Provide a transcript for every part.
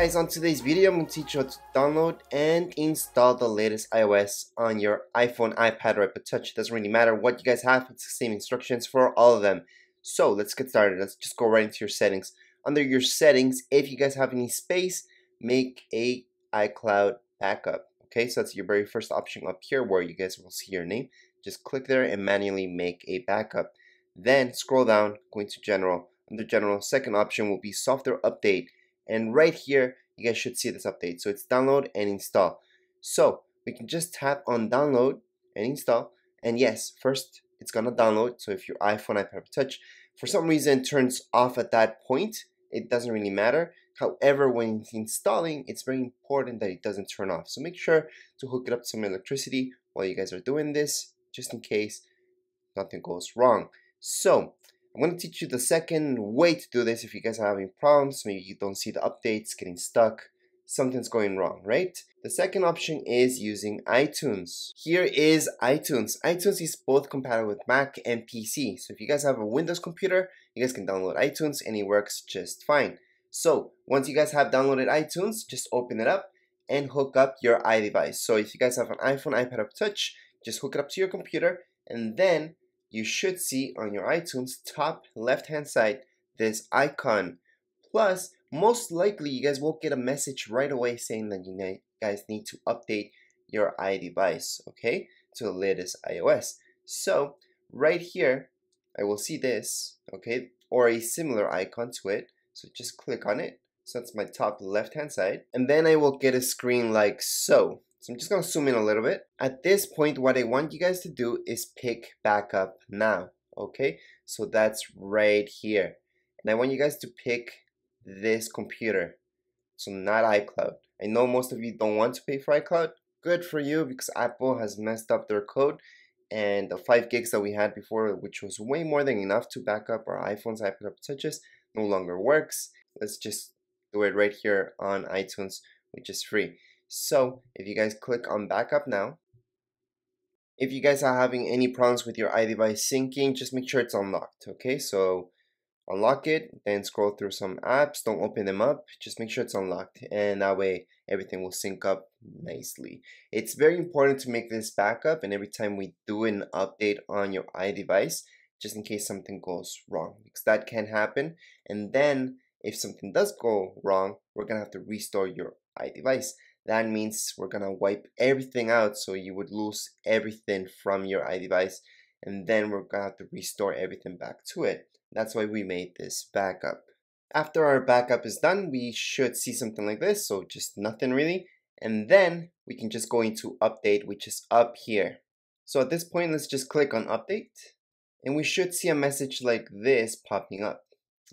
guys, on today's video I'm going to teach you how to download and install the latest iOS on your iPhone, iPad, or iPod Touch. It doesn't really matter what you guys have, it's the same instructions for all of them. So let's get started. Let's just go right into your settings. Under your settings, if you guys have any space, make a iCloud backup. Okay, so that's your very first option up here where you guys will see your name. Just click there and manually make a backup. Then scroll down, go into general. Under general, second option will be software update and right here you guys should see this update. So it's download and install. So we can just tap on download and install. And yes first it's gonna download. So if your iPhone iPad touch for some reason turns off at that point it doesn't really matter. However when installing it's very important that it doesn't turn off. So make sure to hook it up to some electricity while you guys are doing this just in case nothing goes wrong. So I'm going to teach you the second way to do this if you guys are having problems, maybe you don't see the updates, getting stuck, something's going wrong, right? The second option is using iTunes. Here is iTunes. iTunes is both compatible with Mac and PC. So if you guys have a Windows computer, you guys can download iTunes and it works just fine. So once you guys have downloaded iTunes, just open it up and hook up your iDevice. So if you guys have an iPhone, iPad, or Touch, just hook it up to your computer and then you should see on your iTunes top left hand side this icon. Plus, most likely you guys won't get a message right away saying that you guys need to update your iDevice, okay, to the latest iOS. So, right here, I will see this, okay, or a similar icon to it. So just click on it. So that's my top left hand side. And then I will get a screen like so. So I'm just to zoom in a little bit. At this point, what I want you guys to do is pick backup now. Okay, so that's right here. And I want you guys to pick this computer. So not iCloud. I know most of you don't want to pay for iCloud. Good for you because Apple has messed up their code and the 5 gigs that we had before, which was way more than enough to back up our iPhones, iPad up touches, no longer works. Let's just do it right here on iTunes, which is free. So if you guys click on backup now, if you guys are having any problems with your iDevice syncing, just make sure it's unlocked, okay? So unlock it, then scroll through some apps, don't open them up, just make sure it's unlocked, and that way everything will sync up nicely. It's very important to make this backup, and every time we do an update on your iDevice, just in case something goes wrong, because that can happen, and then if something does go wrong, we're gonna have to restore your iDevice that means we're gonna wipe everything out so you would lose everything from your iDevice and then we're gonna have to restore everything back to it. That's why we made this backup. After our backup is done, we should see something like this, so just nothing really. And then we can just go into update, which is up here. So at this point, let's just click on update and we should see a message like this popping up.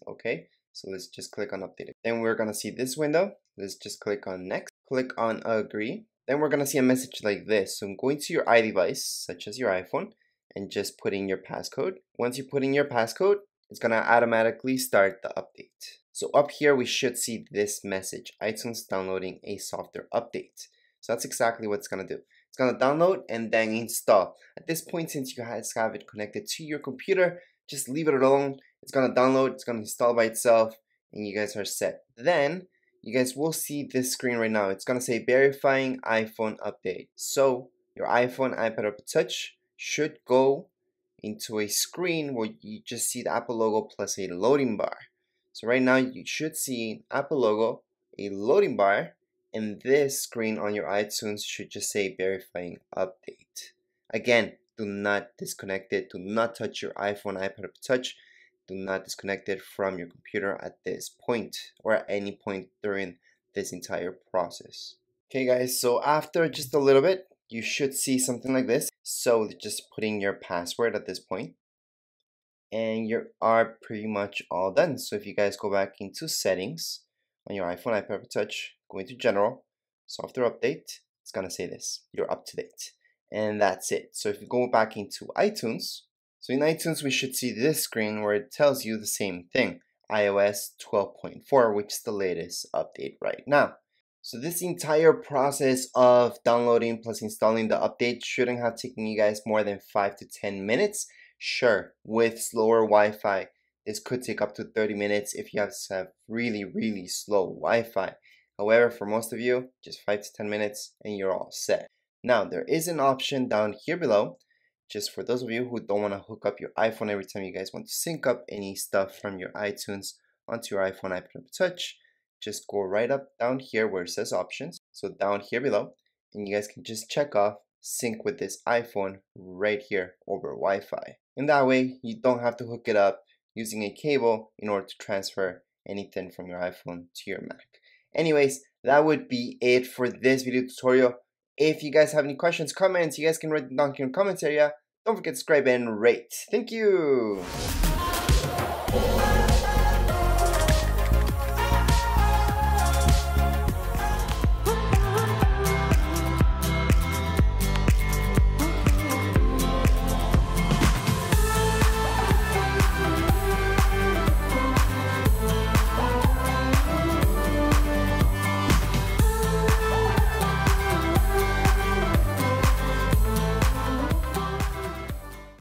Okay, so let's just click on update. Then we're gonna see this window. Let's just click on next click on agree. Then we're going to see a message like this. So I'm going to your iDevice, such as your iPhone, and just put in your passcode. Once you put in your passcode, it's going to automatically start the update. So up here, we should see this message, iTunes downloading a software update. So that's exactly what it's going to do. It's going to download and then install. At this point, since you guys have it connected to your computer, just leave it alone. It's going to download, it's going to install by itself, and you guys are set. Then you guys will see this screen right now. It's going to say verifying iPhone update. So your iPhone, iPad, or Touch should go into a screen where you just see the Apple logo plus a loading bar. So right now you should see Apple logo, a loading bar, and this screen on your iTunes should just say verifying update. Again, do not disconnect it. Do not touch your iPhone, iPad, or Touch do not disconnect it from your computer at this point or at any point during this entire process. Okay guys, so after just a little bit, you should see something like this. So just putting your password at this point and you are pretty much all done. So if you guys go back into settings on your iPhone, iPad Touch, go into general, software update, it's gonna say this, you're up to date. And that's it. So if you go back into iTunes, so in iTunes, we should see this screen where it tells you the same thing, iOS 12.4, which is the latest update right now. So this entire process of downloading plus installing the update shouldn't have taken you guys more than 5 to 10 minutes. Sure, with slower Wi-Fi, this could take up to 30 minutes if you have really, really slow Wi-Fi. However, for most of you, just 5 to 10 minutes and you're all set. Now, there is an option down here below, just for those of you who don't want to hook up your iPhone every time you guys want to sync up any stuff from your iTunes onto your iPhone iPad Touch. Just go right up down here where it says options. So down here below, and you guys can just check off sync with this iPhone right here over Wi-Fi. And that way, you don't have to hook it up using a cable in order to transfer anything from your iPhone to your Mac. Anyways, that would be it for this video tutorial. If you guys have any questions, comments, you guys can write them down in the comments area. Don't forget to subscribe and rate. Thank you!